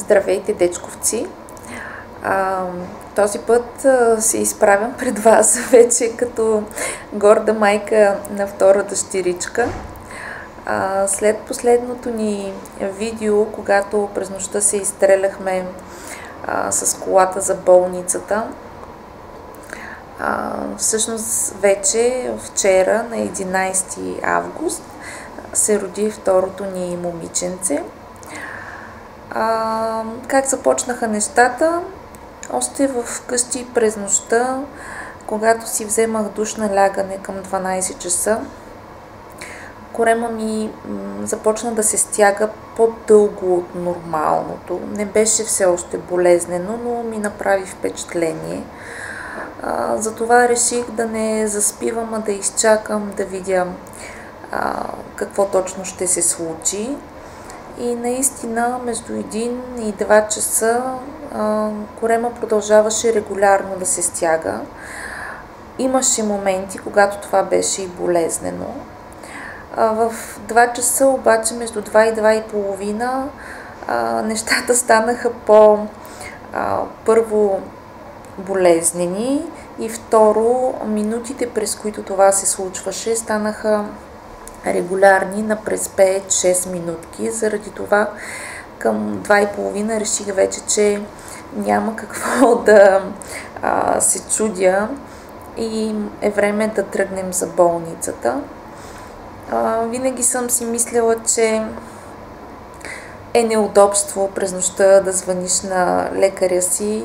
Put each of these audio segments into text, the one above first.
Здравейте, дечковци! А, този път а, се изправям пред вас вече като горда майка на втора дъщеричка. А, след последното ни видео, когато през нощта се изстреляхме а, с колата за болницата, а, всъщност вече вчера на 11 август се роди второто ни момиченце – а, как започнаха нещата? Още в къщи през нощта, когато си вземах душ на лягане към 12 часа, корема ми започна да се стяга по-дълго от нормалното. Не беше все още болезнено, но ми направи впечатление. А, затова реших да не заспивам, а да изчакам да видя а, какво точно ще се случи. И наистина между 1 и 2 часа корема продължаваше регулярно да се стяга. Имаше моменти, когато това беше и болезнено. В 2 часа обаче между 2 и 2 и половина нещата станаха по първо болезнени и второ минутите през които това се случваше станаха регулярни на през 5-6 минутки. Заради това към 2.30 реших вече, че няма какво да а, се чудя и е време да тръгнем за болницата. А, винаги съм си мислила, че е неудобство през нощта да звъниш на лекаря си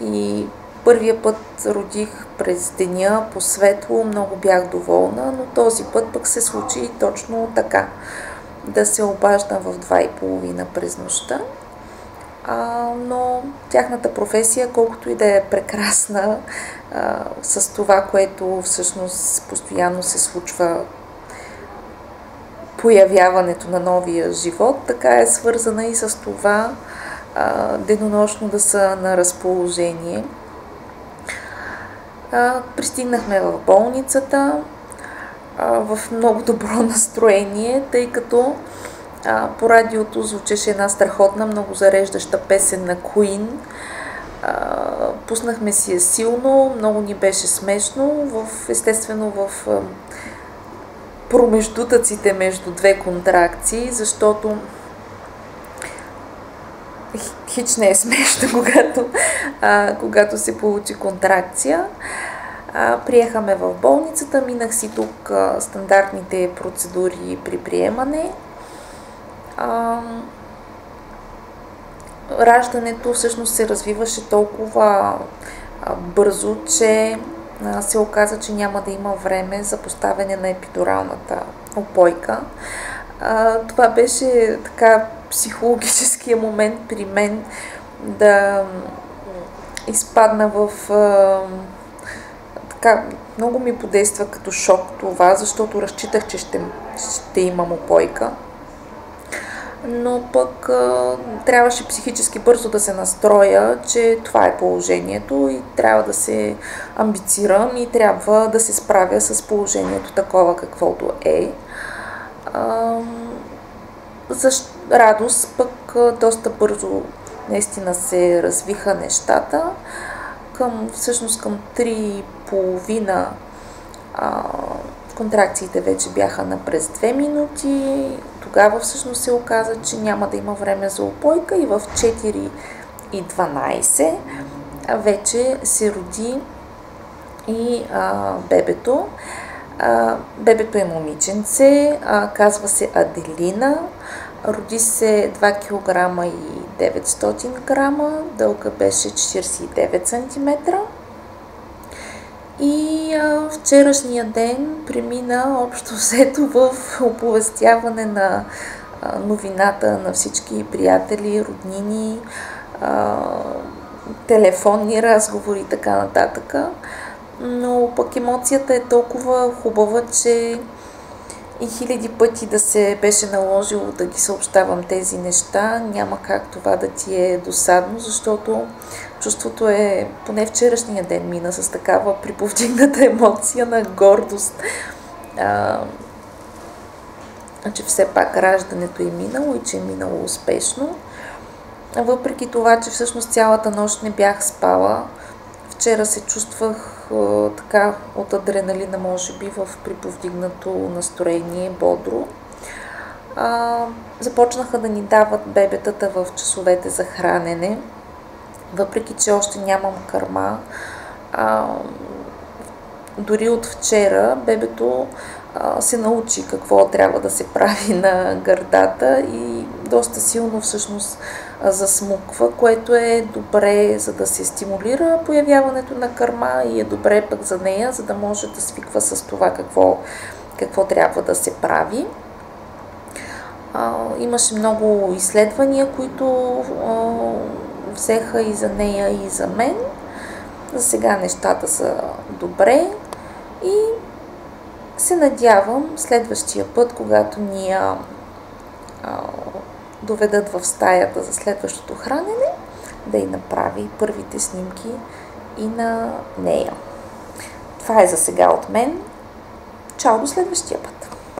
и Първия път родих през деня по светло, много бях доволна, но този път пък се случи точно така. Да се обаждам в 2.30 през нощта. А, но тяхната професия, колкото и да е прекрасна, а, с това, което всъщност постоянно се случва появяването на новия живот, така е свързана и с това а, денонощно да са на разположение пристигнахме в болницата в много добро настроение, тъй като по радиото звучеше една страхотна, много зареждаща песен на Queen. Пуснахме си я силно, много ни беше смешно, в, естествено в промеждутъците между две контракции, защото хич не е смешно, когато, а, когато се получи контракция. Приехаме в болницата, минах си тук стандартните процедури при приемане. Раждането всъщност се развиваше толкова бързо, че се оказа, че няма да има време за поставяне на епидуралната опойка. Това беше така психологическия момент при мен да изпадна в така, много ми подейства като шок това, защото разчитах, че ще, ще имам опойка. Но пък а, трябваше психически бързо да се настроя, че това е положението и трябва да се амбицирам и трябва да се справя с положението такова каквото е. А, за радост пък доста бързо наистина се развиха нещата. Към, всъщност към 3,5 а, контракциите вече бяха на през 2 минути. Тогава всъщност се оказа, че няма да има време за опойка и в 4 и 12 вече се роди и а, бебето. А, бебето е момиченце, а, казва се Аделина, роди се 2 кг и 900 грама, дълга беше 49 см. И а, вчерашния ден премина общо взето в оповестяване на а, новината на всички приятели, роднини, а, телефонни разговори и така нататък но пък емоцията е толкова хубава, че и хиляди пъти да се беше наложило да ги съобщавам тези неща, няма как това да ти е досадно, защото чувството е, поне вчерашния ден мина с такава приповдигната емоция на гордост, а, че все пак раждането е минало и че е минало успешно. въпреки това, че всъщност цялата нощ не бях спала, вчера се чувствах така от адреналина, може би, в приповдигнато настроение, бодро. А, започнаха да ни дават бебетата в часовете за хранене, въпреки че още нямам кърма. А, дори от вчера бебето а, се научи какво трябва да се прави на гърдата и доста силно всъщност засмуква, което е добре за да се стимулира появяването на кърма и е добре пък за нея, за да може да свиква с това какво, какво трябва да се прави. А, имаше много изследвания, които а, взеха и за нея, и за мен. За сега нещата са добре и се надявам следващия път, когато ни я доведат в стаята за следващото хранене, да й направи първите снимки и на нея. Това е за сега от мен. Чао до следващия път!